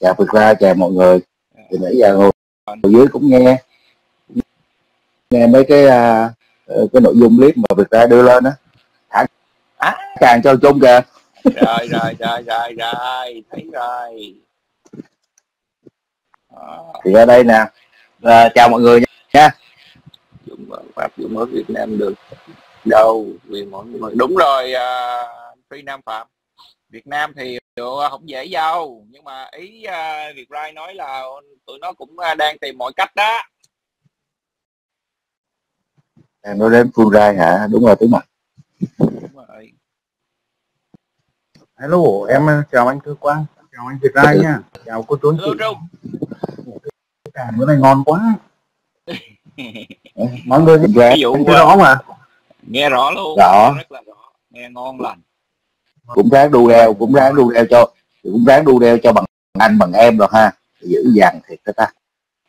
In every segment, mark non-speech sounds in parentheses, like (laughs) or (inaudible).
chào Việt ra chào mọi người. Thì nãy giờ ngồi ở dưới cũng nghe. Nghe mấy cái uh, cái nội dung clip mà Việt ra đưa lên á. Thả à. càng cho chung kìa. Rồi rồi rồi rồi rồi thấy rồi. À. thì ở đây nè. À, chào mọi người nha. Dũng Pháp Dũng ở Việt Nam được. Đâu vì mọi người đúng rồi uh, Phi Nam Phạm Việt Nam thì không dễ đâu nhưng mà ý uh, Việt Rai nói là tụi nó cũng uh, đang tìm mọi cách đó. Đang nói đến Phương Rai hả? Đúng rồi đúng rồi. Hello em chào anh cơ quan chào anh Việt Rai nha. Chào cô Tuấn chị. Cái bữa nay ngon quá. mọi người nghe rõ mà. nghe rõ luôn. Rõ. Rất là rõ. Nghe ngon lành cũng ráng đu đeo cũng ráng đu đeo cho cũng ráng đu đeo cho bằng anh bằng em rồi ha. Giữ dằn thiệt cái ta.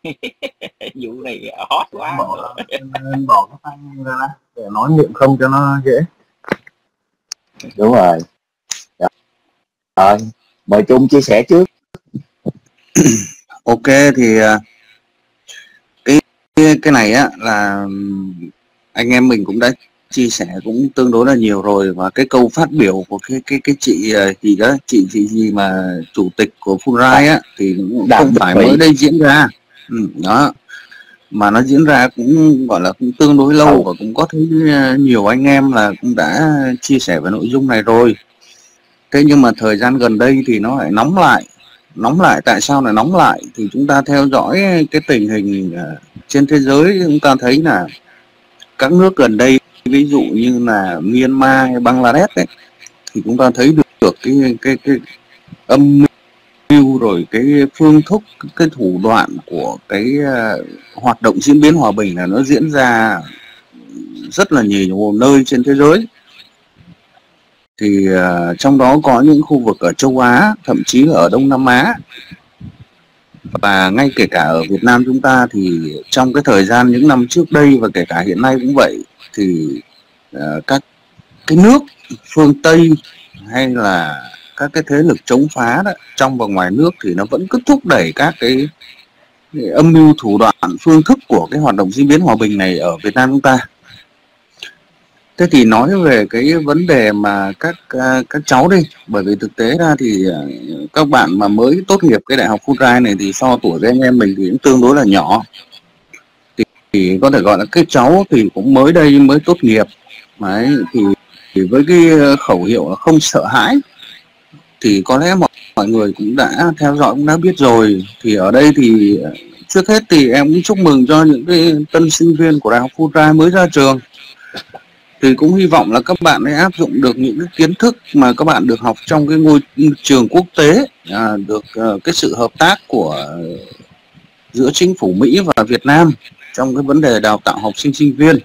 (laughs) Vụ này hot quá. Bỏ, bỏ cái phanh ra để nói miệng không cho nó dễ. Đúng rồi. Rồi mời chung chia sẻ trước. Ok thì à, cái cái này á là anh em mình cũng đã chia sẻ cũng tương đối là nhiều rồi. Và cái câu phát biểu của cái cái cái chị gì đó chị chị gì mà chủ tịch của Fulbright á thì cũng không phải mới đây diễn ra. Ừ, đó. Mà nó diễn ra cũng gọi là cũng tương đối lâu và cũng có thấy à, nhiều anh em là cũng đã chia sẻ về nội dung này rồi. Thế nhưng mà thời gian gần đây thì nó lại nóng lại. Nóng lại tại sao lại nóng lại? Thì chúng ta theo dõi cái tình hình à, trên thế giới chúng ta thấy là các nước gần đây ví dụ như là Myanmar hay Bangladesh ấy, thì chúng ta thấy được, được cái cái cái âm mưu rồi cái phương thức cái thủ đoạn của cái uh, hoạt động diễn biến hòa bình là nó diễn ra rất là nhiều nơi trên thế giới. Thì uh, trong đó có những khu vực ở châu Á thậm chí là ở Đông Nam Á. Và ngay kể cả ở Việt Nam chúng ta thì trong cái thời gian những năm trước đây và kể cả hiện nay cũng vậy thì uh, các cái nước phương Tây hay là các cái thế lực chống phá đó trong và ngoài nước thì nó vẫn cứ thúc đẩy các cái, cái âm mưu thủ đoạn phương thức của cái hoạt động diễn biến hòa bình này ở Việt Nam chúng ta. Thế thì nói về cái vấn đề mà các ờ, các cháu đi bởi vì thực tế ra thì ờ, các bạn mà mới tốt nghiệp cái đại học Fulbright này thì so tuổi với anh em mình thì cũng tương đối là nhỏ thì, có thể gọi là cái cháu thì cũng mới đây mới tốt nghiệp. Đấy thì, thì với cái ờ, khẩu hiệu là không sợ hãi thì có lẽ mọi, mọi người cũng đã theo dõi cũng đã biết rồi. Thì ở đây thì ờ, trước hết thì em cũng chúc mừng cho những cái tân sinh viên của đại học Fulbright mới ra trường. Thì cũng hy vọng là các bạn ấy áp dụng được những cái kiến thức mà các bạn được học trong cái ngôi trường quốc tế à, được à, cái sự hợp tác của giữa chính phủ Mỹ và Việt Nam trong cái vấn đề đào tạo học sinh sinh viên,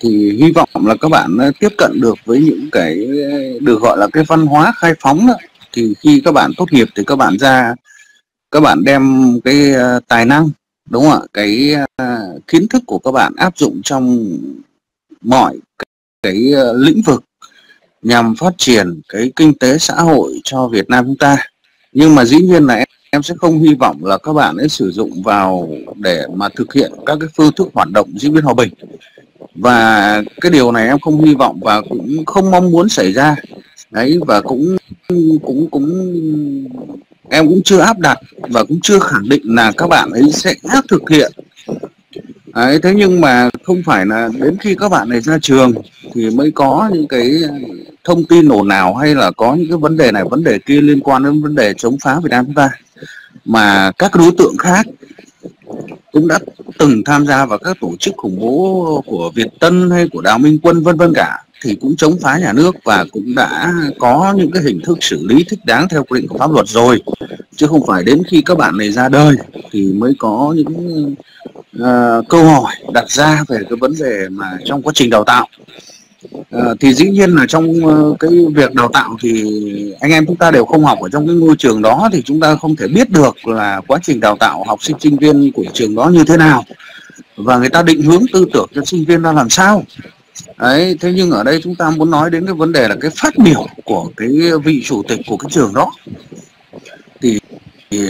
thì hy vọng là các bạn ờ, tiếp cận được với những cái ờ, được gọi là cái văn hóa khai phóng đó. thì khi các bạn tốt nghiệp thì các bạn ra, các bạn đem cái ờ, tài năng, đúng không ạ cái kiến thức của các bạn áp dụng trong mọi cái cái lĩnh vực nhằm phát triển cái kinh tế xã hội cho Việt Nam chúng ta nhưng mà dĩ nhiên là em, sẽ không hy vọng là các bạn ấy sử dụng vào để mà thực hiện các cái phương thức hoạt động diễn biến hòa bình. Và cái điều này em không hy vọng và cũng không mong muốn xảy ra. Đấy và cũng cũng cũng em cũng chưa áp đặt và cũng chưa khẳng định là các bạn ấy sẽ thực hiện. Đấy, thế nhưng mà không phải là đến khi các bạn này ra trường thì mới có những cái thông tin ồn ào hay là có những cái vấn đề này vấn đề kia liên quan đến vấn đề chống phá Việt Nam chúng ta mà các đối tượng khác cũng đã từng tham gia vào các tổ chức khủng bố của Việt Tân hay của Đào Minh Quân vân vân cả thì cũng chống phá nhà nước và cũng đã có những cái hình thức xử lý thích đáng theo quy định của pháp luật rồi. Chứ không phải đến khi các bạn này ra đời thì mới có những uh, câu hỏi đặt ra về cái vấn đề mà trong quá trình đào tạo. Ờ, thì dĩ nhiên là trong ờ, cái việc đào tạo thì anh em chúng ta đều không học ở trong cái ngôi trường đó thì chúng ta không thể biết được là quá trình đào tạo học sinh sinh viên của trường đó như thế nào. Và người ta định hướng tư tưởng cho sinh viên ra làm sao. Đấy, thế nhưng ở đây chúng ta muốn nói đến cái vấn đề là cái phát biểu của cái vị chủ tịch của cái trường đó. Thì (clears throat)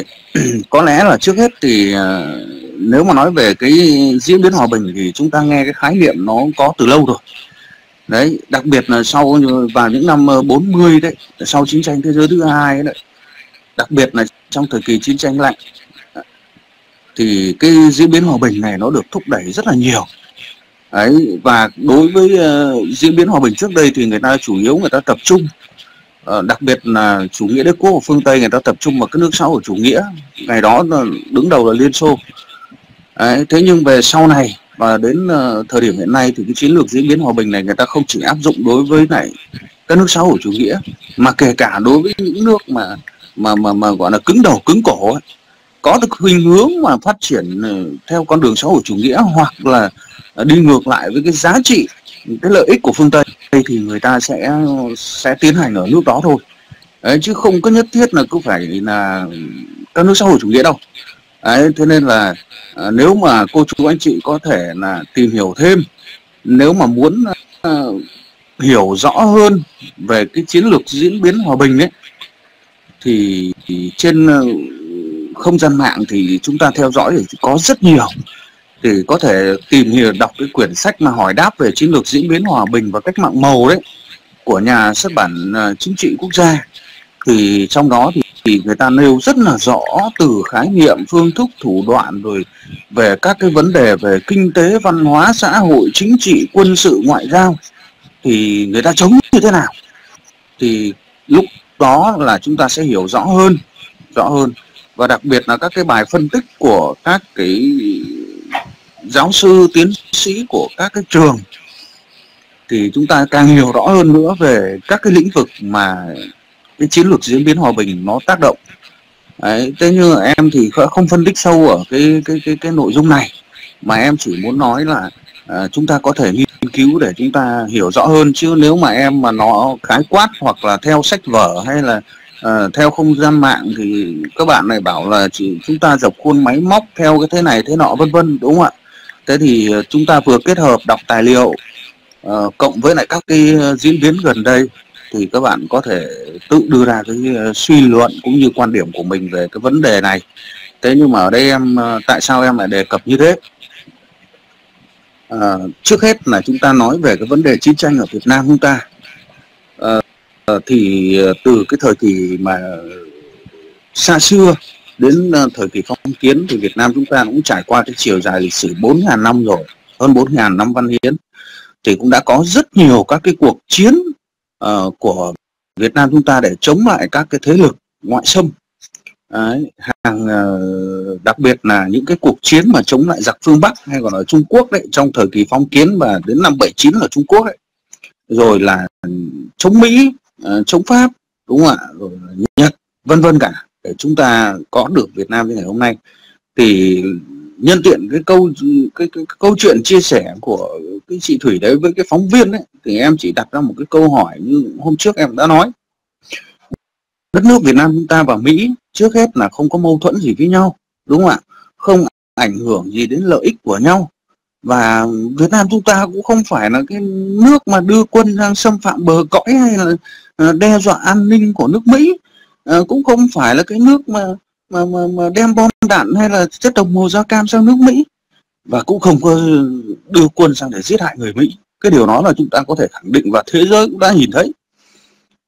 có lẽ là trước hết thì ờ, nếu mà nói về cái diễn biến hòa bình thì chúng ta nghe cái khái niệm nó có từ lâu rồi đấy đặc biệt là sau vào những năm ờ, 40 đấy sau chiến tranh thế giới thứ hai đấy đặc biệt là trong thời kỳ chiến tranh lạnh ờ, thì cái diễn biến hòa bình này nó được thúc đẩy rất là nhiều. Đấy và đối với uh, diễn biến hòa bình trước đây thì người ta chủ yếu người ta tập trung uh, đặc biệt là chủ nghĩa đế quốc của phương tây người ta tập trung vào các nước xã hội chủ nghĩa ngày đó là đứng đầu là liên xô. Đấy, thế nhưng về sau này và đến ờ, thời điểm hiện nay thì cái chiến lược diễn biến hòa bình này người ta không chỉ áp dụng đối với lại các nước xã hội chủ nghĩa mà kể cả đối với những nước mà mà mà mà gọi là cứng đầu cứng cổ ấy, có được khuynh hướng mà phát triển ờ, theo con đường xã hội chủ nghĩa hoặc là ờ, đi ngược lại với cái giá trị cái lợi ích của phương tây thì người ta sẽ sẽ tiến hành ở nước đó thôi. Đấy, chứ không có nhất thiết là cứ phải là các nước xã hội chủ nghĩa đâu. Đấy, thế nên là à, nếu mà cô chú anh chị có thể là tìm hiểu thêm nếu mà muốn à, hiểu rõ hơn về cái chiến lược diễn biến hòa bình ấy thì, thì trên à, không gian mạng thì chúng ta theo dõi thì có rất nhiều thì có thể tìm hiểu đọc cái quyển sách mà hỏi đáp về chiến lược diễn biến hòa bình và cách mạng màu đấy của nhà xuất bản à, chính trị quốc gia. Thì trong đó thì, thì người ta nêu rất là rõ từ khái niệm, phương thức, thủ đoạn rồi về các cái vấn đề về kinh tế, văn hóa, xã hội, chính trị, quân sự, ngoại giao. Thì người ta chống như thế nào? Thì lúc đó là chúng ta sẽ hiểu rõ hơn rõ hơn. Và đặc biệt là các cái bài phân tích của các cái giáo sư, tiến sĩ của các cái trường, thì chúng ta càng hiểu rõ hơn nữa về các cái lĩnh vực mà cái chiến lược diễn biến hòa bình nó tác động. Đấy, thế nhưng em thì không phân tích sâu ở cái cái cái cái nội dung này. Mà em chỉ muốn nói là à, chúng ta có thể nghiên cứu để chúng ta hiểu rõ hơn. Chứ nếu mà em mà nó khái quát hoặc là theo sách vở hay là à, theo không gian mạng thì các bạn này bảo là chỉ chúng ta dập khuôn máy móc theo cái thế này thế nọ vân vân đúng không ạ? Thế thì à, chúng ta vừa kết hợp đọc tài liệu à, cộng với lại các cái à, diễn biến gần đây thì các bạn có thể tự đưa ra cái ờ, suy luận cũng như quan điểm của mình về cái vấn đề này. Thế nhưng mà ở đây em ờ, tại sao em lại đề cập như thế? À, trước hết là chúng ta nói về cái vấn đề chiến tranh ở Việt Nam chúng ta. À, thì từ cái thời kỳ mà xa xưa đến thời kỳ phong kiến thì Việt Nam chúng ta cũng trải qua cái chiều dài lịch sử 4.000 năm rồi hơn 4.000 năm văn hiến thì cũng đã có rất nhiều các cái cuộc chiến uh, của Việt Nam chúng ta để chống lại các cái thế lực ngoại xâm. Đấy, hàng uh, đặc biệt là những cái cuộc chiến mà chống lại giặc phương Bắc hay còn ở Trung Quốc đấy trong thời kỳ phong kiến và đến năm 79 ở Trung Quốc đấy. Rồi là chống Mỹ uh, chống Pháp đúng không ạ? Rồi là Nhật vân vân cả. Để chúng ta có được Việt Nam như ngày hôm nay. Thì nhân tiện cái câu cái, cái, cái câu chuyện chia sẻ của cái chị Thủy đấy với cái phóng viên đấy thì em chỉ đặt ra một cái câu hỏi như hôm trước em đã nói. Đất nước Việt Nam chúng ta và Mỹ trước hết là không có mâu thuẫn gì với nhau đúng không ạ? Không ảnh hưởng gì đến lợi ích của nhau. Và Việt Nam chúng ta cũng không phải là cái nước mà đưa quân sang xâm phạm bờ cõi hay là ờ, đe dọa an ninh của nước Mỹ. À, cũng không phải là cái nước mà mà mà, mà đem bom đạn hay là chất độc màu da cam sang nước Mỹ và cũng không có đưa quân sang để giết hại người Mỹ. Cái điều đó là chúng ta có thể khẳng định và thế giới cũng đã nhìn thấy.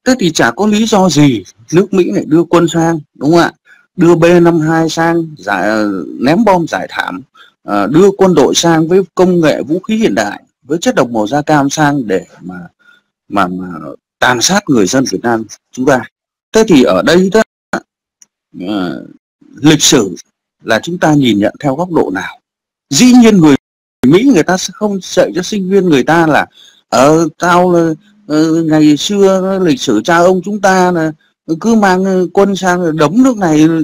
Thế thì chả có lý do gì nước Mỹ lại đưa quân sang đúng không ạ? Đưa B52 sang giải ném bom giải thảm à, đưa quân đội sang với công nghệ vũ khí hiện đại với chất độc màu da cam sang để mà mà mà tàn sát người dân Việt Nam chúng ta. Thế thì ở đây đó à, lịch sử là chúng ta nhìn nhận theo góc độ nào? Dĩ nhiên người Mỹ người ta sẽ không dạy cho sinh viên người ta là ở uh, tao là uh, ngày xưa lịch sử cha ông chúng ta là cứ mang quân sang đấm nước này ừ,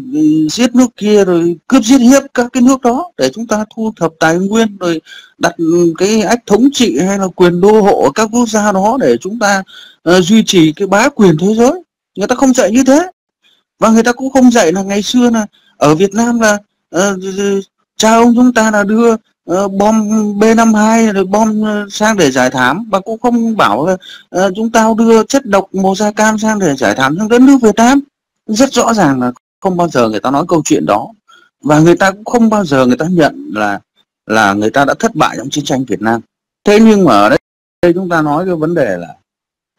giết nước kia rồi cướp giết hiếp các cái nước đó để chúng ta thu thập tài nguyên rồi đặt cái ách thống trị hay là quyền đô hộ ở các quốc gia đó để chúng ta uh, duy trì cái bá quyền thế giới. Người ta không dạy như thế. Và người ta cũng không dạy là ngày xưa là ở Việt Nam là uh, cha ông chúng ta là đưa uh, bom B52 rồi bom uh, sang để giải thám. Và cũng không bảo uh, chúng ta đưa chất độc màu da cam sang để giải thám trong đất nước Việt Nam. Rất rõ ràng là không bao giờ người ta nói câu chuyện đó. Và người ta cũng không bao giờ người ta nhận là là người ta đã thất bại trong chiến tranh Việt Nam. Thế nhưng mà ở đây, đây chúng ta nói cái vấn đề là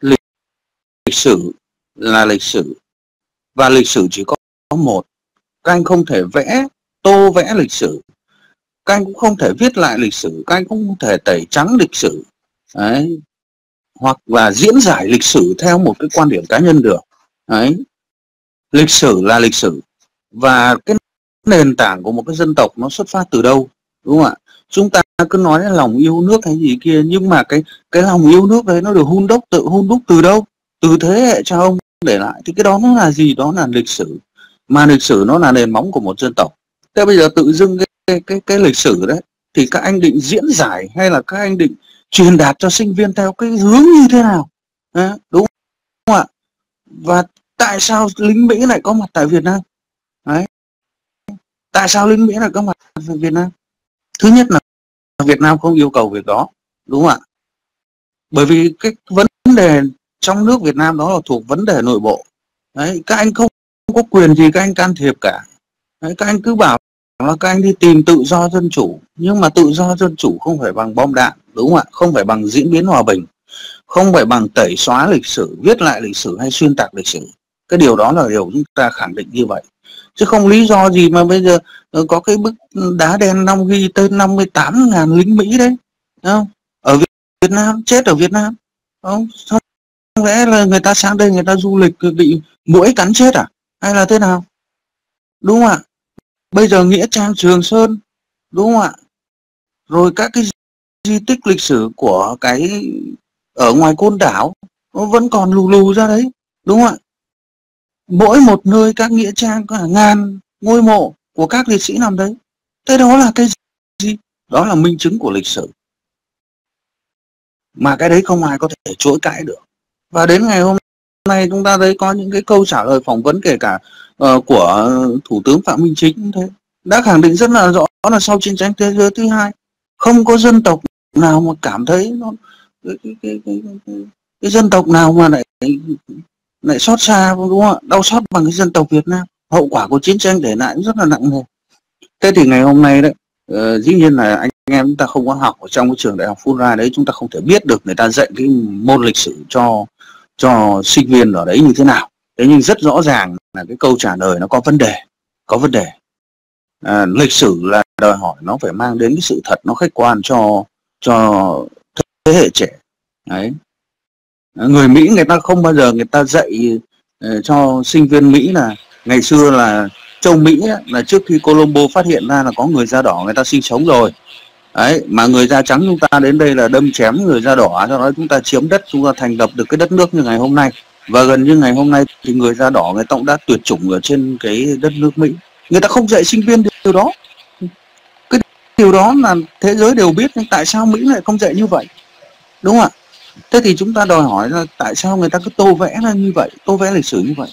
lịch, lịch sử là lịch sử. Và lịch sử chỉ có, có một. Các anh không thể vẽ tô vẽ lịch sử. Các anh cũng không thể viết lại lịch sử, các anh cũng không thể tẩy trắng lịch sử. Đấy. hoặc là diễn giải lịch sử theo một cái quan điểm cá nhân được. Đấy. lịch sử là lịch sử. Và cái nền tảng của một cái dân tộc nó xuất phát từ đâu, đúng không ạ? Chúng ta cứ nói là lòng yêu nước hay gì kia, nhưng mà cái cái lòng yêu nước đấy nó được hun đúc tự, hun đúc từ đâu? Từ thế hệ cha ông để lại. Thì cái đó nó là gì? Đó là lịch sử. Mà lịch sử nó là nền móng của một dân tộc thế bây giờ tự dưng cái cái cái, cái lịch sử đấy thì các anh định diễn giải hay là các anh định truyền đạt cho sinh viên theo cái hướng như thế nào? À, đúng không ạ? Và tại sao lính mỹ lại có mặt tại việt nam? Đấy. Tại sao lính mỹ lại có mặt tại việt nam? Thứ nhất là việt nam không yêu cầu việc đó đúng không ạ? Bởi vì cái vấn đề trong nước việt nam đó là thuộc vấn đề nội bộ. Đấy các anh không có quyền gì các anh can thiệp cả đấy, các anh cứ bảo là các anh đi tìm tự do dân chủ nhưng mà tự do dân chủ không phải bằng bom đạn đúng không ạ? Không phải bằng diễn biến hòa bình không phải bằng tẩy xóa lịch sử viết lại lịch sử hay xuyên tạc lịch sử. Cái điều đó là điều chúng ta khẳng định như vậy. Chứ không lý do gì mà bây giờ ờ, có cái bức đá đen năm ghi tên 58 ngàn lính Mỹ đấy không? ở Việt Nam chết ở Việt Nam không? Không lẽ là người ta sang đây người ta du lịch bị mũi cắn chết à? Hay là thế nào? Đúng không ạ? Bây giờ nghĩa trang trường sơn, đúng không ạ? Rồi các cái di tích lịch sử của cái ở ngoài côn đảo, nó vẫn còn lù lù ra đấy, đúng không ạ? Mỗi một nơi các nghĩa trang có hàng ngàn ngôi mộ của các liệt sĩ nằm đấy. Thế đó là cái gì? Đó là minh chứng của lịch sử. Mà cái đấy không ai có thể chối cãi được. Và đến ngày hôm nay chúng ta thấy có những cái câu trả lời phỏng vấn kể cả uh, của thủ tướng phạm minh chính thế. Đã khẳng định rất là rõ là sau chiến tranh thế giới thứ hai không có dân tộc nào mà cảm thấy nó cái, cái, cái, cái, cái, cái dân tộc nào mà lại lại xót xa đúng không ạ? Đau xót bằng cái dân tộc Việt Nam. Hậu quả của chiến tranh để lại rất là nặng nề. Thế thì ngày hôm nay đấy uh, dĩ nhiên là anh em chúng ta không có học ở trong cái trường đại học Fulbright đấy chúng ta không thể biết được người ta dạy cái môn lịch sử cho cho sinh viên ở đấy như thế nào. Thế nhưng rất rõ ràng là cái câu trả lời nó có vấn đề có vấn đề. À, lịch sử là đòi hỏi nó phải mang đến cái sự thật nó khách quan cho cho thế hệ trẻ. Đấy. Người Mỹ người ta không bao giờ người ta dạy uh, cho sinh viên Mỹ là ngày xưa là châu Mỹ là trước khi Colombo phát hiện ra là có người da đỏ người ta sinh sống rồi đấy, mà người da trắng chúng ta đến đây là đâm chém người da đỏ cho đó chúng ta chiếm đất, chúng ta thành lập được cái đất nước như ngày hôm nay. Và gần như ngày hôm nay thì người da đỏ, người ta cũng đã tuyệt chủng ở trên cái đất nước Mỹ. Người ta không dạy sinh viên điều đó. Cái điều đó là thế giới đều biết, nhưng tại sao Mỹ lại không dạy như vậy? Đúng không ạ? Thế thì chúng ta đòi hỏi là tại sao người ta cứ tô vẽ ra như vậy, tô vẽ lịch sử như vậy?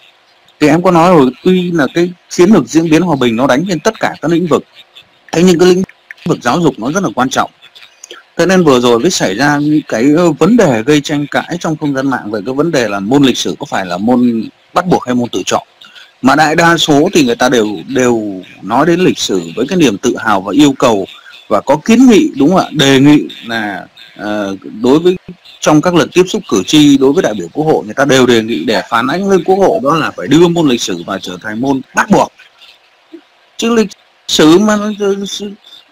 Thì em có nói rồi, tuy là cái chiến lược diễn biến hòa bình nó đánh trên tất cả các lĩnh vực. Thế nhưng cái lĩnh vực giáo dục nó rất là quan trọng. Thế nên vừa rồi mới xảy ra cái ờ, vấn đề gây tranh cãi trong không gian mạng về cái vấn đề là môn lịch sử có phải là môn bắt buộc hay môn tự chọn. Mà đại đa số thì người ta đều đều nói đến lịch sử với cái niềm tự hào và yêu cầu và có kiến nghị đúng không ạ? Đề nghị là uh, đối với trong các lần tiếp xúc cử tri đối với đại biểu quốc hội người ta đều đề nghị để phản ánh lên quốc hội đó là phải đưa môn lịch sử và trở thành môn bắt buộc. Chứ lịch sử mà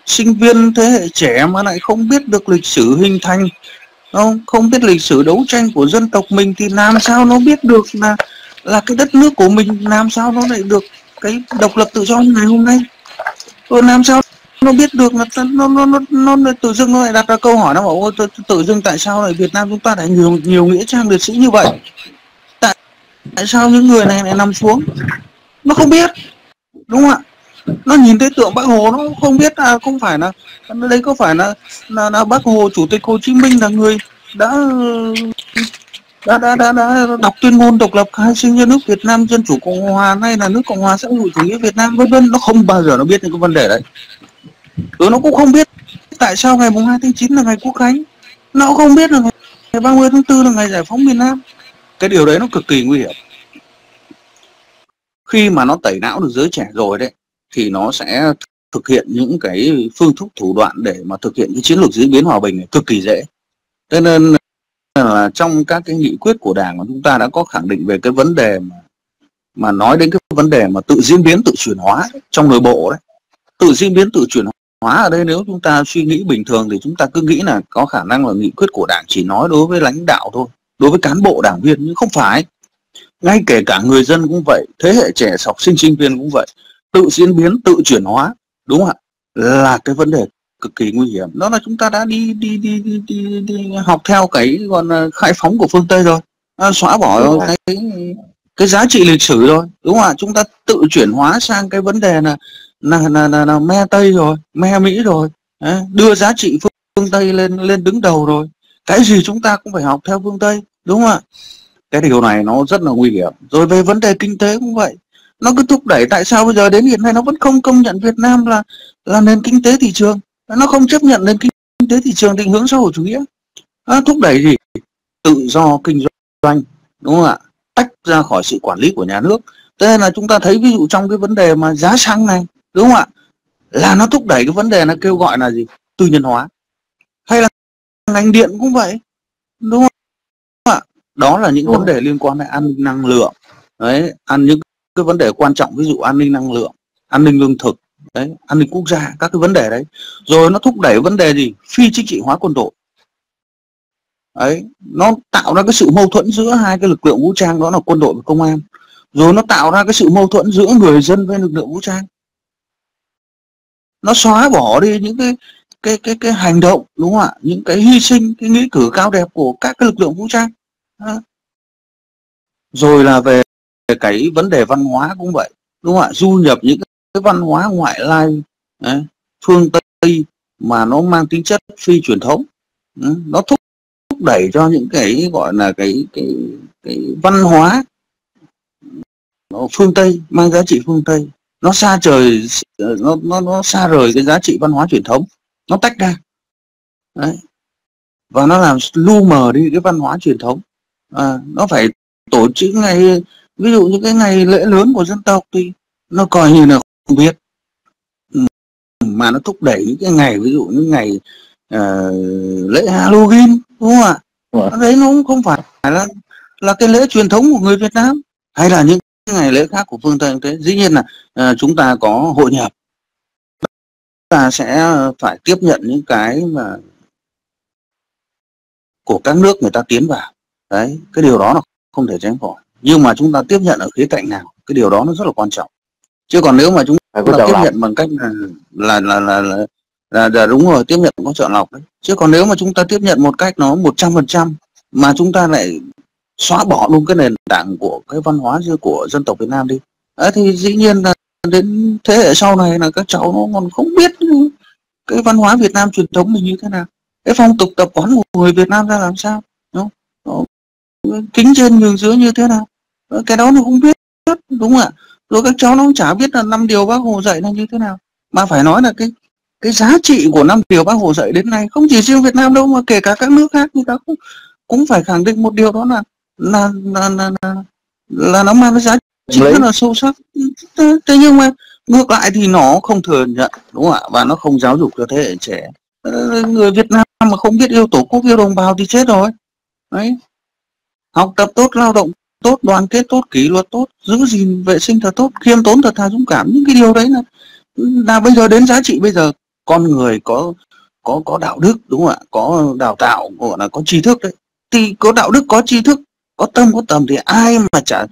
sinh viên thế hệ trẻ mà lại không biết được lịch sử hình thành. Không? Không biết lịch sử đấu tranh của dân tộc mình thì làm sao nó biết được là là cái đất nước của mình làm sao nó lại được cái độc lập tự do như ngày hôm nay? Rồi làm sao nó biết được là nó nó nó nó, nó tự dưng nó lại đặt ra câu hỏi nó bảo tự, tự dưng tại sao lại Việt Nam chúng ta lại nhiều nhiều nghĩa trang liệt sĩ như vậy? Tại tại sao những người này lại nằm xuống? Nó không biết. Đúng không ạ? Nó nhìn thấy tượng bác hồ nó không biết là không phải là đây có phải là là, là bác hồ chủ tịch hồ chí minh là người đã đã đã đã, đã đọc tuyên ngôn độc lập khai sinh cho nước Việt Nam dân chủ cộng hòa nay là nước cộng hòa xã hội chủ nghĩa Việt Nam vân vân. Nó không bao giờ nó biết những cái vấn đề đấy. Rồi nó cũng không biết tại sao ngày mùng 2 tháng 9 là ngày quốc khánh. Nó cũng không biết là ngày 30 tháng 4 là ngày giải phóng miền Nam. Cái điều đấy nó cực kỳ nguy hiểm. Khi mà nó tẩy não được giới trẻ rồi đấy thì nó sẽ thực hiện những cái phương thức thủ đoạn để mà thực hiện cái chiến lược diễn biến hòa bình này cực kỳ dễ. Thế nên là trong các cái nghị quyết của đảng của chúng ta đã có khẳng định về cái vấn đề mà mà nói đến cái vấn đề mà tự diễn biến, tự chuyển hóa trong nội bộ đấy. Tự diễn biến, tự chuyển hóa ở đây nếu chúng ta suy nghĩ bình thường thì chúng ta cứ nghĩ là có khả năng là nghị quyết của đảng chỉ nói đối với lãnh đạo thôi, đối với cán bộ đảng viên, nhưng không phải. Ngay kể cả người dân cũng vậy, thế hệ trẻ, học sinh sinh viên cũng vậy tự diễn biến tự chuyển hóa đúng không ạ? Là cái vấn đề cực kỳ nguy hiểm. Đó là chúng ta đã đi đi đi đi, đi, đi học theo cái còn khai phóng của phương tây rồi. À, xóa bỏ cái cái giá trị lịch sử rồi đúng không ạ? Chúng ta tự chuyển hóa sang cái vấn đề là là là, là, là me tây rồi me mỹ rồi. À, đưa giá trị phương, phương tây lên lên đứng đầu rồi. Cái gì chúng ta cũng phải học theo phương tây đúng không ạ? Cái điều này nó rất là nguy hiểm. Rồi về vấn đề kinh tế cũng vậy nó cứ thúc đẩy tại sao bây giờ đến hiện nay nó vẫn không công nhận Việt Nam là là nền kinh tế thị trường. Nó không chấp nhận nền kinh tế thị trường định hướng xã hội chủ nghĩa. Nó thúc đẩy gì? Tự do kinh doanh đúng không ạ? Tách ra khỏi sự quản lý của nhà nước. Thế nên là chúng ta thấy ví dụ trong cái vấn đề mà giá xăng này đúng không ạ? Là nó thúc đẩy cái vấn đề nó kêu gọi là gì? Tư nhân hóa. Hay là ngành điện cũng vậy đúng không ạ? Đó là những vấn đề liên quan đến an năng lượng. Đấy ăn những cái vấn đề quan trọng, ví dụ an ninh năng lượng, an ninh lương thực, đấy, an ninh quốc gia, các cái vấn đề đấy. Rồi nó thúc đẩy vấn đề gì? Phi chính trị hóa quân đội. Ấy nó tạo ra cái sự mâu thuẫn giữa hai cái lực lượng vũ trang, đó là quân đội và công an. Rồi nó tạo ra cái sự mâu thuẫn giữa người dân với lực lượng vũ trang. Nó xóa bỏ đi những cái cái cái cái hành động, đúng không ạ? Những cái hy sinh, cái nghĩa cử cao đẹp của các cái lực lượng vũ trang. Rồi là về cái vấn đề văn hóa cũng vậy đúng không ạ? Du nhập những cái văn hóa ngoại lai ấy, phương tây mà nó mang tính chất phi truyền thống nó thúc thúc đẩy cho những cái gọi là cái cái cái văn hóa nó phương tây mang giá trị phương tây. Nó xa trời nó nó nó xa rời cái giá trị văn hóa truyền thống nó tách ra đấy và nó làm lu mờ đi cái văn hóa truyền thống. À, nó phải tổ chức ngay ví dụ những cái ngày lễ lớn của dân tộc thì nó coi như là không biết. Ừ, mà nó thúc đẩy những cái ngày ví dụ như ngày uh, lễ Halloween đúng không ạ? Đấy nó cũng không phải là là cái lễ truyền thống của người Việt Nam hay là những ngày lễ khác của phương Tây thế. Dĩ nhiên là uh, chúng ta có hội nhập. Ta sẽ phải tiếp nhận những cái mà của các nước người ta tiến vào. Đấy cái điều đó là không thể tránh khỏi nhưng mà chúng ta tiếp nhận ở khía cạnh nào cái điều đó nó rất là quan trọng. Chứ còn nếu mà chúng ta tiếp nhận bằng cách là là là là, là, là, là đúng rồi tiếp nhận có chọn lọc đấy. Chứ còn nếu mà chúng ta tiếp nhận một cách nó một trăm phần trăm mà chúng ta lại xóa bỏ luôn cái nền tảng của cái văn hóa của dân tộc Việt Nam đi à, thì dĩ nhiên là đến thế hệ sau này là các cháu nó còn không biết cái văn hóa Việt Nam truyền thống mình như thế nào. Cái phong tục tập quán của người Việt Nam ra làm sao? Đúng không? kính trên nhường dưới như thế nào cái đó nó không biết đúng không ạ? Rồi các cháu nó cũng chả biết là năm điều bác hồ dạy là như thế nào. Mà phải nói là cái cái giá trị của năm điều bác hồ dạy đến nay không chỉ riêng Việt Nam đâu mà kể cả các nước khác người ta cũng cũng phải khẳng định một điều đó là là là là, là, là nó mang cái giá trị rất là sâu sắc. Thế nhưng mà ngược lại thì nó không thừa nhận đúng không ạ? Và nó không giáo dục cho thế hệ trẻ. Ờ, người Việt Nam mà không biết yêu tổ quốc yêu đồng bào thì chết rồi. Đấy. Học tập tốt lao động tốt đoàn kết tốt kỷ luật tốt giữ gìn vệ sinh thật tốt khiêm tốn thật thà dũng cảm. Những cái điều đấy là là bây giờ đến giá trị bây giờ. Con người có có có đạo đức đúng không ạ? Có đào tạo gọi là có tri thức đấy. Thì có đạo đức có tri thức có tâm có tầm thì ai mà chả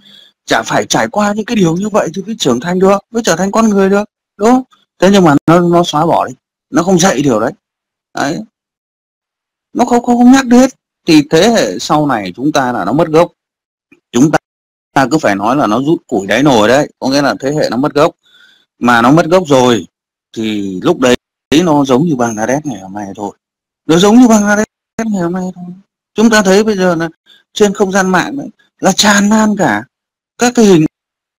chả phải trải qua những cái điều như vậy thì mới trưởng thành được mới trở thành con người được đúng không? Thế nhưng mà nó nó xóa bỏ đi. Nó không dạy điều đấy. Đấy. Nó không không, không nhắc đến. Thì thế hệ sau này chúng ta là nó mất gốc chúng ta, ta cứ phải nói là nó rút củi đáy nồi đấy có nghĩa là thế hệ nó mất gốc. Mà nó mất gốc rồi thì lúc đấy nó giống như Bangladesh ngày hôm nay thôi. Nó giống như Bangladesh ngày hôm nay thôi. Chúng ta thấy bây giờ là trên không gian mạng đấy là tràn lan cả các cái hình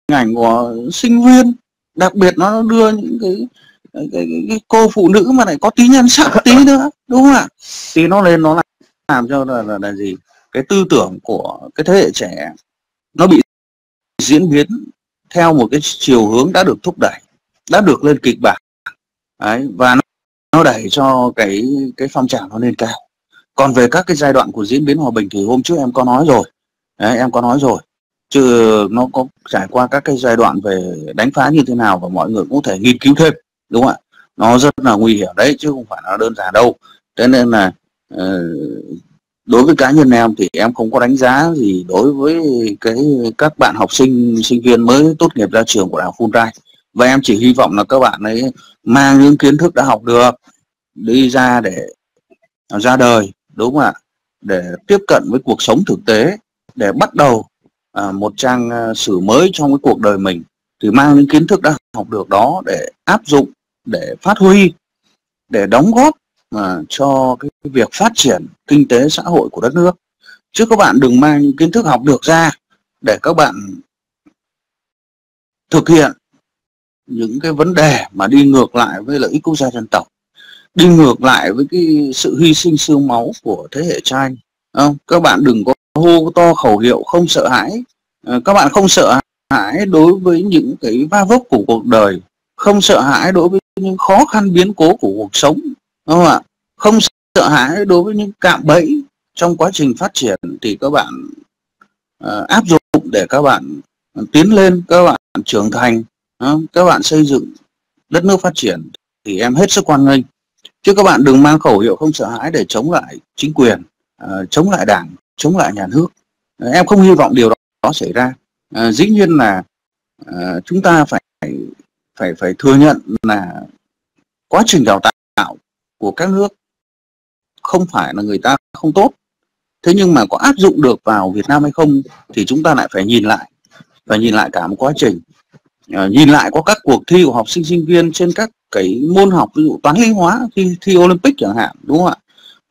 ảnh của sinh viên. Đặc biệt nó đưa những cái cái, cái, cái cô phụ nữ mà lại có tí nhân sắc tí nữa đúng không ạ? Thì nó lên nó làm cho là, là, là gì? Cái tư tưởng của cái thế hệ trẻ nó bị diễn biến theo một cái chiều hướng đã được thúc đẩy đã được lên kịch bản. Đấy, và nó, nó đẩy cho cái cái phong trào nó lên cao. Còn về các cái giai đoạn của diễn biến hòa bình thì hôm trước em có nói rồi. Đấy, em có nói rồi. Chứ nó có trải qua các cái giai đoạn về đánh phá như thế nào và mọi người cũng có thể nghiên cứu thêm đúng không ạ? Nó rất là nguy hiểm đấy chứ không phải là đơn giản đâu. Thế nên là uh, đối với cá nhân em thì em không có đánh giá gì đối với cái các bạn học sinh sinh viên mới tốt nghiệp ra trường của đại học Fulbright và em chỉ hy vọng là các bạn ấy mang những kiến thức đã học được đi ra để ra đời đúng không ạ? Để tiếp cận với cuộc sống thực tế để bắt đầu à, một trang à, sử mới trong cái cuộc đời mình thì mang những kiến thức đã học được đó để áp dụng để phát huy để đóng góp mà cho cái việc phát triển kinh tế xã hội của đất nước. Chứ các bạn đừng mang những kiến thức học được ra để các bạn thực hiện những cái vấn đề mà đi ngược lại với lợi ích quốc gia dân tộc, đi ngược lại với cái sự hy sinh xương máu của thế hệ cha anh. Không các bạn đừng có hô to khẩu hiệu không sợ hãi. Ờ, các bạn không sợ hãi đối với những cái va vấp của cuộc đời, không sợ hãi đối với những khó khăn biến cố của cuộc sống đúng không ạ? Không sợ hãi đối với những cạm bẫy trong quá trình phát triển thì các bạn uh, áp dụng để các bạn tiến lên các bạn trưởng thành không? các bạn xây dựng đất nước phát triển thì em hết sức quan nghênh. Chứ các bạn đừng mang khẩu hiệu không sợ hãi để chống lại chính quyền uh, chống lại đảng chống lại nhà nước. Uh, em không hy vọng điều đó, đó xảy ra. Uh, dĩ nhiên là uh, chúng ta phải phải phải thừa nhận là quá trình đào tạo của các nước không phải là người ta không tốt. Thế nhưng mà có áp dụng được vào Việt Nam hay không thì chúng ta lại phải nhìn lại và nhìn lại cả một quá trình. À, nhìn lại có các cuộc thi của học sinh sinh viên trên các cái môn học ví dụ toán lý hóa thi thi Olympic chẳng hạn đúng không ạ?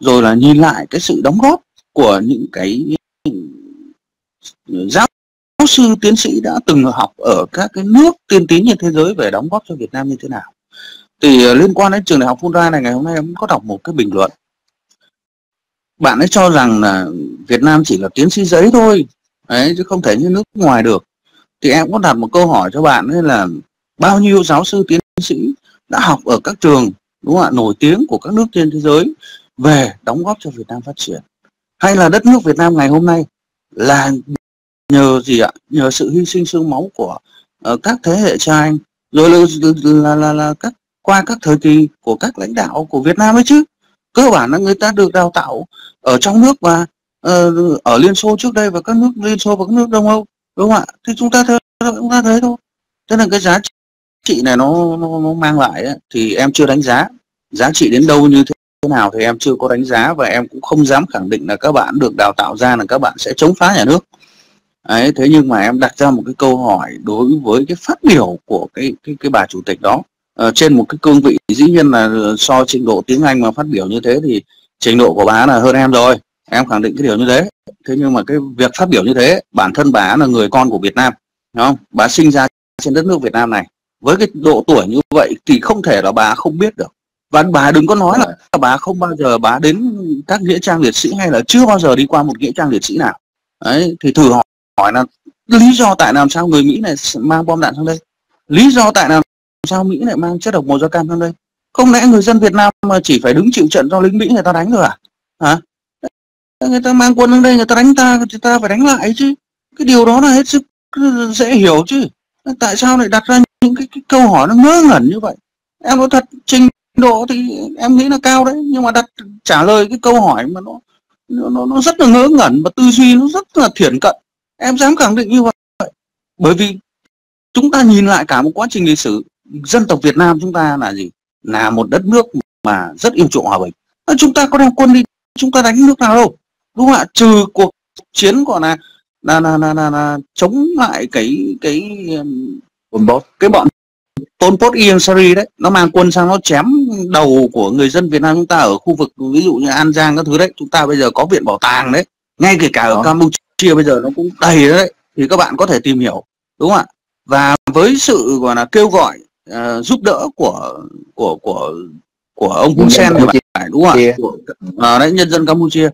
Rồi là nhìn lại cái sự đóng góp của những cái giáo sư tiến sĩ đã từng học ở các cái nước tiên tiến trên thế giới về đóng góp cho Việt Nam như thế nào thì ờ, liên quan đến trường đại học Fulbright này ngày hôm nay em có đọc một cái bình luận. Bạn ấy cho rằng là Việt Nam chỉ là tiến sĩ giấy thôi đấy chứ không thể như nước ngoài được. Thì em có đặt một câu hỏi cho bạn ấy là bao nhiêu giáo sư tiến sĩ đã học ở các trường đúng không ạ nổi tiếng của các nước trên thế giới về đóng góp cho Việt Nam phát triển? Hay là đất nước Việt Nam ngày hôm nay là nhờ gì ạ? Nhờ sự hy sinh xương máu của uh, các thế hệ cha anh rồi là, là, là, là các qua các thời kỳ của các lãnh đạo của Việt Nam ấy chứ. Cơ bản là người ta được đào tạo ở trong nước và uh, ở Liên Xô trước đây và các nước Liên Xô và các nước Đông Âu đúng không ạ? Thì chúng ta thấy chúng ta thấy thôi. Thế là cái giá trị này nó nó, nó mang lại ấy, thì em chưa đánh giá. Giá trị đến đâu như thế nào thì em chưa có đánh giá và em cũng không dám khẳng định là các bạn được đào tạo ra là các bạn sẽ chống phá nhà nước. Đấy, thế nhưng mà em đặt ra một cái câu hỏi đối với cái phát biểu của cái cái cái bà chủ tịch đó uh, trên một cái cương vị dĩ nhiên là so trình độ tiếng Anh mà phát biểu như thế thì trình độ của bà là hơn em rồi. Em khẳng định cái điều như thế. Thế nhưng mà cái việc phát biểu như thế bản thân bà là người con của Việt Nam đúng không? Bà sinh ra trên đất nước Việt Nam này. Với cái độ tuổi như vậy thì không thể là bà không biết được. Và bà đừng có nói là bà không bao giờ bà đến các nghĩa trang liệt sĩ hay là chưa bao giờ đi qua một nghĩa trang liệt sĩ nào. Đấy thì thử hỏi hỏi là lý do tại làm sao người Mỹ này mang bom đạn sang đây? Lý do tại làm sao Mỹ lại mang chất độc màu da cam sang đây? Không lẽ người dân Việt Nam mà chỉ phải đứng chịu trận do lính Mỹ người ta đánh rồi à? Hả? Người ta mang quân sang đây người ta đánh ta thì ta phải đánh lại chứ. Cái điều đó là hết sức dễ hiểu chứ. Tại sao lại đặt ra những cái, cái câu hỏi nó ngớ ngẩn như vậy? Em nói thật trình độ thì em nghĩ là cao đấy nhưng mà đặt trả lời cái câu hỏi mà nó nó, nó rất là ngớ ngẩn và tư duy nó rất là thiển cận. Em dám khẳng định như vậy. Bởi vì chúng ta nhìn lại cả một quá trình lịch sử dân tộc Việt Nam chúng ta là gì? Là một đất nước mà rất yêu chuộng hòa bình. Chúng ta có đem quân đi chúng ta đánh nước nào đâu? Đúng không ạ? Trừ cuộc chiến gọi là là là là, là, là chống lại cái cái Pol Pot. cái bọn Pol Pot Ieng Sari đấy. Nó mang quân sang nó chém đầu của người dân Việt Nam chúng ta ở khu vực ví dụ như An Giang các thứ đấy. Chúng ta bây giờ có viện bảo tàng đấy. Ngay kể cả ở. Campuchia bây giờ nó cũng đầy đấy. Thì các bạn có thể tìm hiểu. Đúng không ạ? Và với sự gọi là kêu gọi uh, giúp đỡ của của của của ông Hun Sen phải đúng không ạ? Của, uh, đấy nhân dân Campuchia.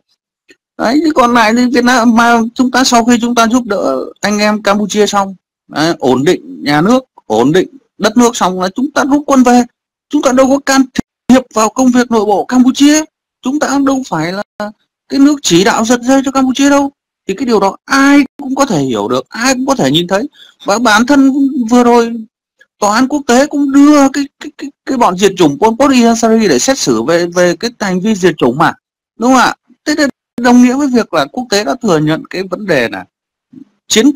Đấy chứ còn lại thì Việt Nam mà chúng ta sau khi chúng ta giúp đỡ anh em Campuchia xong Đấy, ổn định nhà nước ổn định đất nước xong là chúng ta rút quân về. Chúng ta đâu có can thiệp vào công việc nội bộ Campuchia. Chúng ta đâu phải là cái nước chỉ đạo giật dây cho Campuchia đâu. Thì cái điều đó ai cũng có thể hiểu được ai cũng có thể nhìn thấy. Và bản thân vừa rồi tòa án quốc tế cũng đưa cái cái cái, cái bọn diệt chủng Pol Pot Ihansari để xét xử về về cái hành vi diệt chủng mà. Đúng không ạ? Thế nên đồng nghĩa với việc là quốc tế đã thừa nhận cái vấn đề là chiến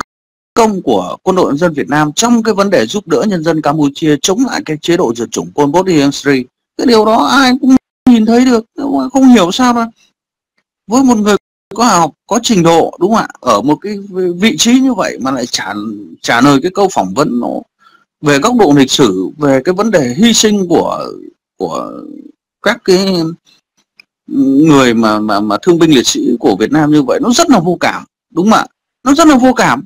công của quân đội nhân dân Việt Nam trong cái vấn đề giúp đỡ nhân dân Campuchia chống lại cái chế độ diệt chủng Pol Pot Ieng cái điều đó ai cũng nhìn thấy được không hiểu sao mà với một người có học có trình độ đúng không ạ? Ở một cái vị trí như vậy mà lại trả trả lời cái câu phỏng vấn nó về góc độ lịch sử về cái vấn đề hy sinh của của các cái người mà mà mà thương binh liệt sĩ của Việt Nam như vậy nó rất là vô cảm đúng không ạ? Nó rất là vô cảm.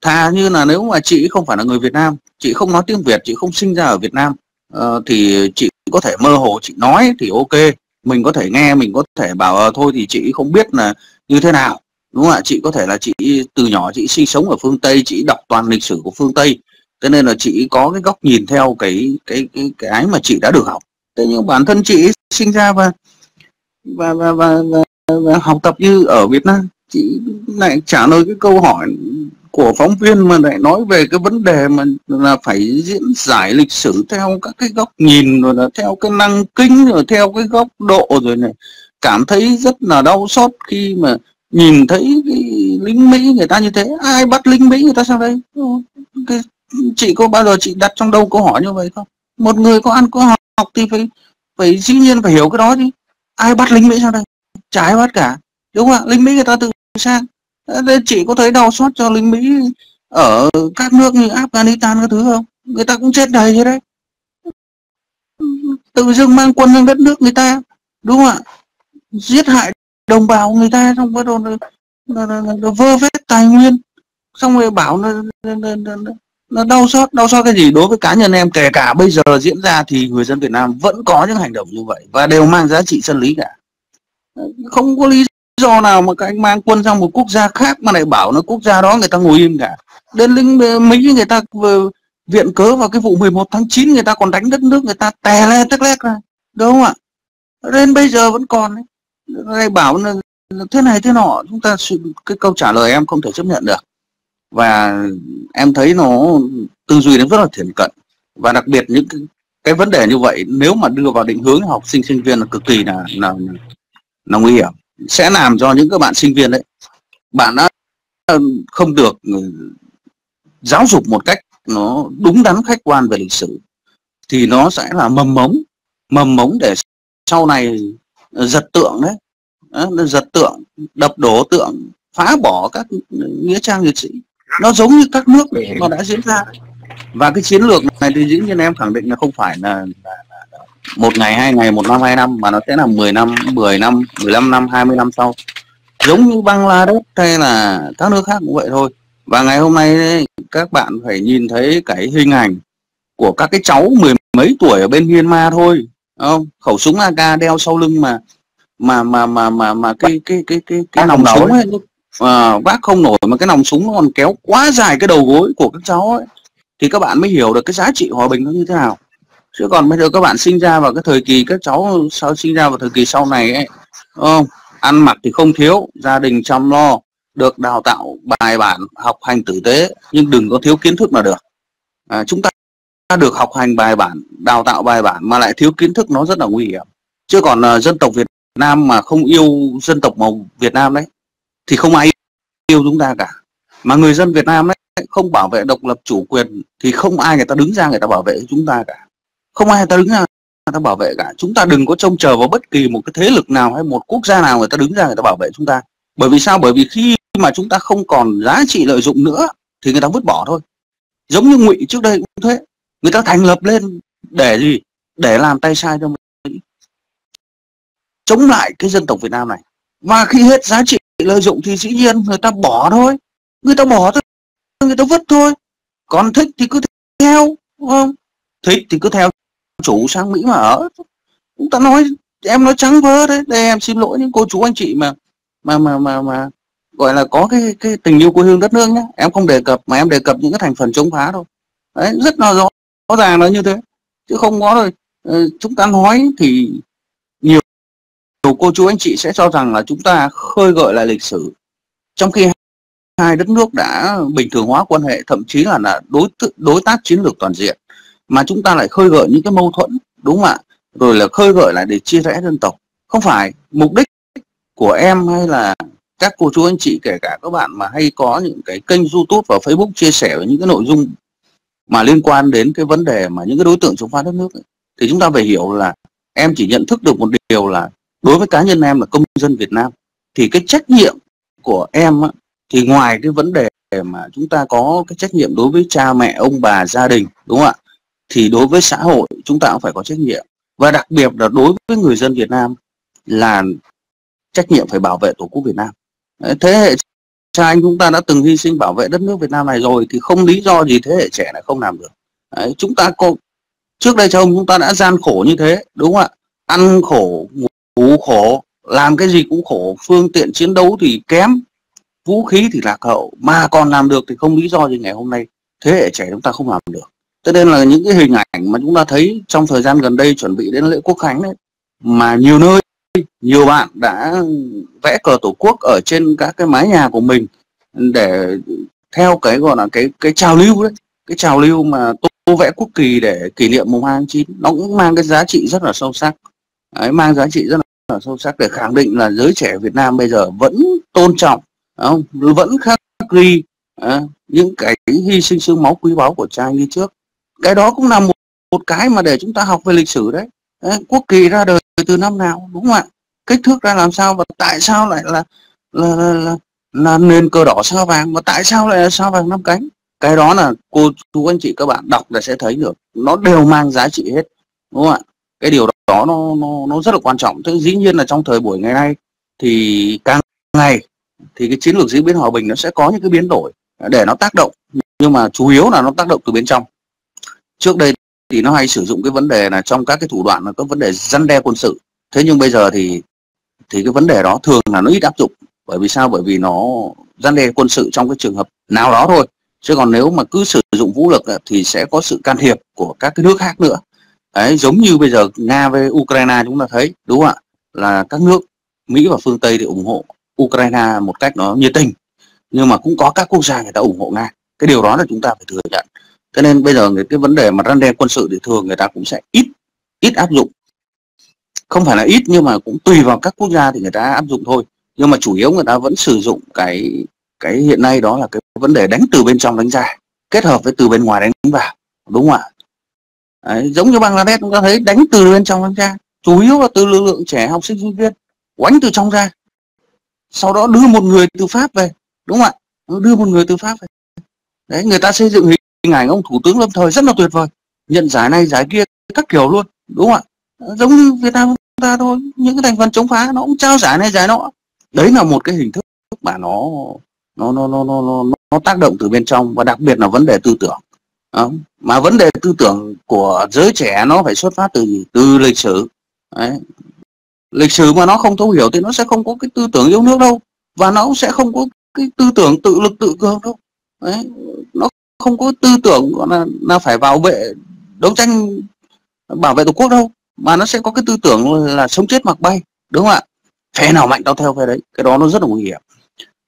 Thà như là nếu mà chị không phải là người Việt Nam chị không nói tiếng Việt chị không sinh ra ở Việt Nam uh, thì chị có thể mơ hồ chị nói thì ok mình có thể nghe mình có thể bảo ờ, thôi thì chị không biết là như thế nào đúng không ạ? Chị có thể là chị từ nhỏ chị sinh sống ở phương Tây chị đọc toàn lịch sử của phương Tây cho nên là chị có cái góc nhìn theo cái cái cái cái mà chị đã được học. Thế nhưng bản thân chị sinh ra và và và, và, và, và học tập như ở Việt Nam chị lại trả lời cái câu hỏi của phóng viên mà lại nói về cái vấn đề mà là phải diễn giải lịch sử theo các cái góc nhìn rồi là theo cái năng kính rồi theo cái góc độ rồi này cảm thấy rất là đau xót khi mà nhìn thấy cái lính Mỹ người ta như thế. Ai bắt lính Mỹ người ta sang đây? Cái, chị có bao giờ chị đặt trong đầu câu hỏi như vậy không? Một người có ăn có học thì phải phải dĩ nhiên phải hiểu cái đó chứ ai bắt lính Mỹ sao đây? Chả ai bắt cả. Đúng không ạ? Lính Mỹ người ta tự sang. Chị có thấy đau xót cho lính Mỹ ở các nước như Afghanistan các thứ không? Người ta cũng chết đầy như đấy. Tự dưng mang quân sang đất nước người ta đúng không ạ? Giết hại đồng bào người ta xong bắt đầu nó vơ vét tài nguyên. Xong rồi bảo nó, nó, nó, nó, nó đau xót đau xót cái gì? Đối với cá nhân em, kể cả bây giờ diễn ra thì người dân Việt Nam vẫn có những hành động như vậy và đều mang giá trị chân lý cả. Không có lý do nào mà các anh mang quân sang một quốc gia khác mà lại bảo nó quốc gia đó người ta ngồi im cả. Đến lính Mỹ người ta viện cớ vào cái vụ 11 tháng 9 người ta còn đánh đất nước, người ta tè le tắc lét ra. Đúng không ạ? Đến bây giờ vẫn còn đấy lại bảo là thế này thế nọ. Chúng ta cái câu trả lời em không thể chấp nhận được và em thấy nó tư duy nó rất là thiển cận. Và đặc biệt những cái, cái vấn đề như vậy nếu mà đưa vào định hướng học sinh sinh viên là cực kỳ là là, là nguy hiểm. Sẽ làm cho những các bạn sinh viên đấy bạn đã ờ, không được ừ, giáo dục một cách nó đúng đắn khách quan về lịch sử thì nó sẽ là mầm mống mầm mống để sau này ờ, giật tượng đấy ờ, giật tượng đập đổ tượng phá bỏ các ừ, nghĩa trang liệt sĩ nó giống như các nước nó đã diễn ra. và cái chiến lược này thì dĩ nhiên em khẳng định là không phải là, là, là một ngày hai ngày một năm hai năm mà nó sẽ là 10 năm 10 năm 15 năm 20 năm sau. Giống như Bangladesh hay là các nước khác cũng vậy thôi. Và ngày hôm nay đấy, các bạn phải nhìn thấy cái hình ảnh của các cái cháu mười mấy tuổi ở bên Myanmar thôi không? Khẩu súng AK đeo sau lưng mà mà mà mà mà mà cái cái cái cái cái nòng súng ấy à, vác không nổi mà cái nòng súng nó còn kéo quá dài cái đầu gối của các cháu ấy thì các bạn mới hiểu được cái giá trị hòa bình nó như thế nào. Chứ còn bây giờ các bạn sinh ra vào cái thời kỳ các cháu sau sinh ra vào thời kỳ sau này ấy không? Ăn mặc thì không thiếu gia đình chăm lo được đào tạo bài bản học hành tử tế nhưng đừng có thiếu kiến thức là được. À, chúng ta được học hành bài bản đào tạo bài bản mà lại thiếu kiến thức nó rất là nguy hiểm. Chứ còn uh, dân tộc Việt Nam mà không yêu dân tộc màu Việt Nam đấy thì không ai yêu chúng ta cả. Mà người dân Việt Nam đấy không bảo vệ độc lập chủ quyền thì không ai người ta đứng ra người ta bảo vệ chúng ta cả. Không ai người ta đứng ra người ta bảo vệ cả. Chúng ta đừng có trông chờ vào bất kỳ một cái thế lực nào hay một quốc gia nào người ta đứng ra người ta bảo vệ chúng ta. Bởi vì sao? Bởi vì khi mà chúng ta không còn giá trị lợi dụng nữa thì người ta vứt bỏ thôi. Giống như ngụy trước đây cũng thế. Người ta thành lập lên để gì? Để làm tay sai cho Mỹ. Chống lại cái dân tộc Việt Nam này. Và khi hết giá trị lợi dụng thì dĩ nhiên người ta bỏ thôi. Người ta bỏ thôi người ta vứt thôi. Còn thích thì cứ theo đúng không? Thích thì cứ theo chủ sang Mỹ mà ở. Chúng ta nói em nói trắng vớ đấy. Đây em xin lỗi những cô chú anh chị mà mà mà mà mà gọi là có cái cái tình yêu quê hương đất nước nhé em không đề cập mà em đề cập những cái thành phần chống phá thôi đấy rất là rõ, rõ ràng là như thế. Chứ không có rồi ờ, chúng ta nói thì nhiều cô chú anh chị sẽ cho rằng là chúng ta khơi gợi lại lịch sử trong khi hai đất nước đã bình thường hóa quan hệ thậm chí là là đối đối tác chiến lược toàn diện mà chúng ta lại khơi gợi những cái mâu thuẫn đúng không ạ? Rồi là khơi gợi lại để chia rẽ dân tộc. Không phải mục đích của em hay là các cô chú anh chị kể cả các bạn mà hay có những cái kênh youtube và facebook chia sẻ với những cái nội dung mà liên quan đến cái vấn đề mà những cái đối tượng chống phá đất nước ấy, thì chúng ta phải hiểu là em chỉ nhận thức được một điều là đối với cá nhân em là công dân Việt Nam thì cái trách nhiệm của em á, thì ngoài cái vấn đề mà chúng ta có cái trách nhiệm đối với cha mẹ ông bà gia đình đúng không ạ? Thì đối với xã hội chúng ta cũng phải có trách nhiệm. Và đặc biệt là đối với người dân Việt Nam là trách nhiệm phải bảo vệ tổ quốc Việt Nam. Thế hệ cha anh chúng ta đã từng hy sinh bảo vệ đất nước Việt Nam này rồi thì không lý do gì thế hệ trẻ lại không làm được. Đấy, chúng ta có trước đây cha ông chúng ta đã gian khổ như thế đúng không ạ? Ăn khổ ngủ khổ. Làm cái gì cũng khổ? Phương tiện chiến đấu thì kém vũ khí thì lạc hậu. Mà còn làm được thì không lý do gì ngày hôm nay. Thế hệ trẻ chúng ta không làm được. Cho nên là những cái hình ảnh mà chúng ta thấy trong thời gian gần đây chuẩn bị đến lễ quốc khánh đấy mà nhiều nơi nhiều bạn đã vẽ cờ tổ quốc ở trên các cái mái nhà của mình để theo cái gọi là cái cái trào lưu đấy. Cái trào lưu mà tô vẽ quốc kỳ để kỷ niệm mùng hai tháng chín nó cũng mang cái giá trị rất là sâu sắc. Đấy, mang giá trị rất là sâu sắc để khẳng định là giới trẻ Việt Nam bây giờ vẫn tôn trọng không? vẫn khắc ghi à, những cái hy sinh sương máu quý báu của cha anh đi trước. Cái đó cũng là một, một cái mà để chúng ta học về lịch sử đấy. Ờ, quốc kỳ ra đời từ năm nào đúng không ạ? Kích thước ra làm sao và tại sao lại là là, là, là, là nền cờ đỏ sao vàng và tại sao lại là sao vàng năm cánh? Cái đó là cô chú anh chị các bạn đọc là sẽ thấy được. Nó đều mang giá trị hết đúng không ạ? Cái điều đó nó nó nó rất là quan trọng. Thế dĩ nhiên là trong thời buổi ngày nay thì càng ngày thì cái chiến lược diễn biến hòa bình nó sẽ có những cái biến đổi để nó tác động. Nhưng mà chủ yếu là nó tác động từ bên trong. Trước đây thì nó hay sử dụng cái vấn đề là trong các cái thủ đoạn là có vấn đề răn đe quân sự. Thế nhưng bây giờ thì thì cái vấn đề đó thường là nó ít áp dụng. Bởi vì sao? Bởi vì nó răn đe quân sự trong cái trường hợp nào đó thôi. Chứ còn nếu mà cứ sử dụng vũ lực thì sẽ có sự can thiệp của các cái nước khác nữa đấy, giống như bây giờ nga với ukraine chúng ta thấy, đúng không ạ? Là các nước mỹ và phương tây thì ủng hộ ukraine một cách nó nhiệt tình. Nhưng mà cũng có các quốc gia người ta ủng hộ nga. Cái điều đó là chúng ta phải thừa nhận. Cho nên bây giờ cái vấn đề mà răn đe quân sự thì thường người ta cũng sẽ ít ít áp dụng. Không phải là ít nhưng mà cũng tùy vào các quốc gia thì người ta áp dụng thôi. Nhưng mà chủ yếu người ta vẫn sử dụng cái cái hiện nay đó là cái vấn đề đánh từ bên trong đánh ra, kết hợp với từ bên ngoài đánh vào, đúng không ạ? Đấy, giống như Bangladesh chúng ta thấy đánh từ bên trong ra chủ yếu là từ lực lượng trẻ học sinh sinh viên quánh từ trong ra. Sau đó đưa một người từ Pháp về đúng không ạ? Đưa một người từ Pháp về. Đấy người ta xây dựng hình ảnh ông thủ tướng lâm thời rất là tuyệt vời. Nhận giải này giải kia các kiểu luôn đúng không ạ? Giống như Việt Nam chúng ta thôi những cái thành phần chống phá nó cũng trao giải này giải nọ. Đấy là một cái hình thức mà nó nó nó nó nó nó, nó tác động từ bên trong và đặc biệt là vấn đề tư tưởng đó. mà vấn đề tư tưởng của giới trẻ nó phải xuất phát từ gì từ lịch sử đấy. lịch sử mà nó không thấu hiểu thì nó sẽ không có cái tư tưởng yêu nước đâu, và nó cũng sẽ không có cái tư tưởng tự lực tự cường đâu đấy. nó không có tư tưởng, gọi là là phải bảo vệ, đấu tranh, bảo vệ tổ quốc đâu, mà nó sẽ có cái tư tưởng là sống chết mặc bay, đúng không ạ phe nào mạnh tao theo phe đấy, cái đó nó rất là nguy hiểm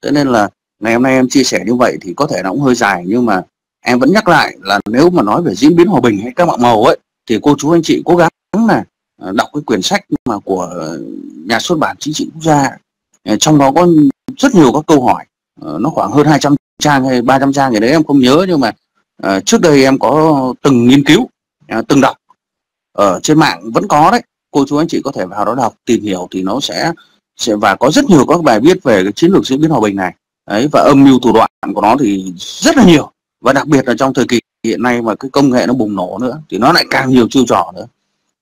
cho nên là ngày hôm nay em chia sẻ như vậy thì có thể nó cũng hơi dài, nhưng mà em vẫn nhắc lại là nếu mà nói về diễn biến hòa bình hay các mạng màu ấy, thì cô chú anh chị cố gắng là ờ, đọc cái quyển sách mà của nhà xuất bản chính trị quốc gia. Ờ, trong đó có rất nhiều các câu hỏi ờ, nó khoảng hơn 200 trang hay 300 trang gì đấy em không nhớ, nhưng mà trước đây em có từng nghiên cứu từng đọc. Ở trên mạng vẫn có đấy, cô chú anh chị có thể vào đó đọc, tìm hiểu thì nó sẽ sẽ và có rất nhiều các bài viết về cái chiến lược diễn biến hòa bình này. Đấy, và âm mưu thủ đoạn của nó thì rất là nhiều và đặc biệt là trong thời kỳ hiện nay mà cái công nghệ nó bùng nổ nữa thì nó lại càng nhiều chiêu trò nữa.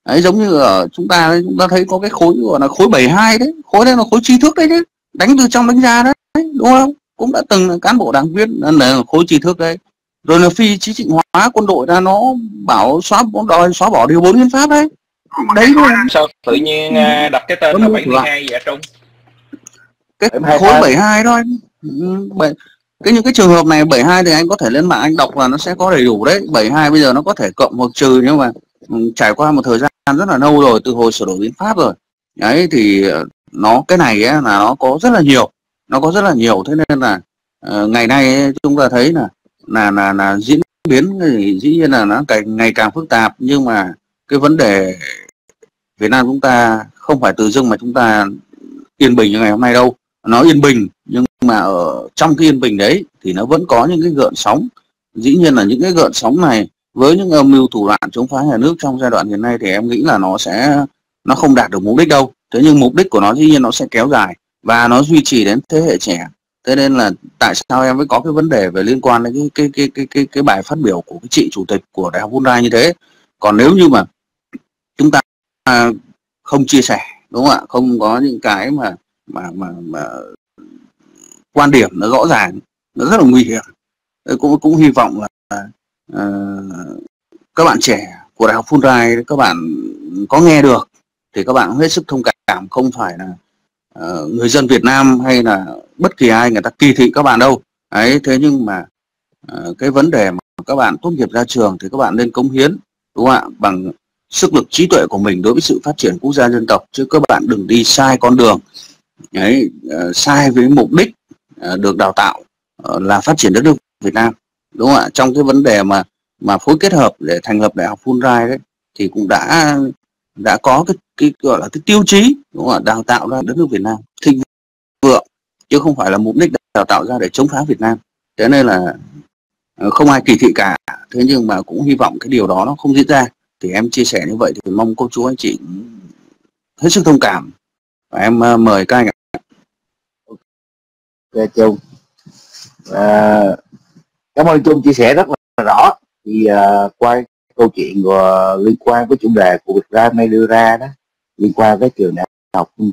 Đấy giống như ở chúng ta chúng ta thấy có cái khối gọi là khối 72 đấy khối đấy là khối tri thức đấy chứ đánh từ trong đánh ra đấy đúng không? Cũng đã từng là cán bộ đảng viên là khối tri thức đấy. Rồi là phi chính trị hóa quân đội ra nó bảo xóa đòi xóa bỏ điều bốn hiến pháp đấy. Đấy thôi. Sao tự nhiên à, đặt cái tên là 72 vậy Trung? Cái khối 72 thôi. Ừ, cái những cái trường hợp này 72 thì anh có thể lên mạng anh đọc là nó sẽ có đầy đủ đấy. 72 bây giờ nó có thể cộng hoặc trừ nhưng mà ừ, trải qua một thời gian rất là lâu rồi từ hồi sửa đổi hiến pháp rồi. Đấy thì ờ, nó cái này ấy, là nó có rất là nhiều nó có rất là nhiều. Thế nên là uh, ngày nay ấy, chúng ta thấy là là là, là diễn biến thì dĩ nhiên là nó càng ngày càng phức tạp. Nhưng mà cái vấn đề Việt Nam chúng ta không phải từ dưng mà chúng ta yên bình như ngày hôm nay đâu. Nó yên bình nhưng mà ở trong cái yên bình đấy thì nó vẫn có những cái gợn sóng. Dĩ nhiên là những cái gợn sóng này với những âm mưu thủ đoạn chống phá nhà nước trong giai đoạn hiện nay thì em nghĩ là nó sẽ nó không đạt được mục đích đâu. Thế nhưng mục đích của nó dĩ nhiên nó sẽ kéo dài và nó duy trì đến thế hệ trẻ. Thế nên là tại sao em mới có cái vấn đề về liên quan đến cái cái cái cái cái, cái bài phát biểu của cái chị chủ tịch của đại học Hyundai như thế? Còn nếu như mà chúng ta không chia sẻ đúng không ạ? Không có những cái mà mà mà, mà quan điểm nó rõ ràng nó rất là nguy hiểm. Cũng cũng hy vọng là uh, các bạn trẻ của đại học Fulbright các bạn có nghe được thì các bạn hết sức thông cảm không phải là uh, người dân Việt Nam hay là bất kỳ ai người ta kỳ thị các bạn đâu. Ấy thế nhưng mà uh, cái vấn đề mà các bạn tốt nghiệp ra trường thì các bạn nên cống hiến đúng không ạ? Bằng sức lực trí tuệ của mình đối với sự phát triển quốc gia dân tộc chứ các bạn đừng đi sai con đường. Ấy uh, sai với mục đích Ờ, được đào tạo ờ, là phát triển đất nước Việt Nam, đúng không ạ? Trong cái vấn đề mà mà phối kết hợp để thành lập đại học Fulbright đấy thì cũng đã đã có cái cái gọi là cái tiêu chí, đúng không ạ? Đào tạo ra đất nước Việt Nam, thịnh vượng, chứ không phải là mục đích đào tạo ra để chống phá Việt Nam. Thế nên là ờ, không ai kỳ thị cả. Thế nhưng mà cũng hy vọng cái điều đó nó không diễn ra. Thì em chia sẻ như vậy thì mong cô chú anh chị hết sức thông cảm. Và em mời các anh Dạ, chung à, cảm ơn chung chia sẻ rất là rõ. Thì à, qua câu chuyện của, liên quan với chủ đề của Việt Nam nay đưa ra đó liên quan với trường đại học ra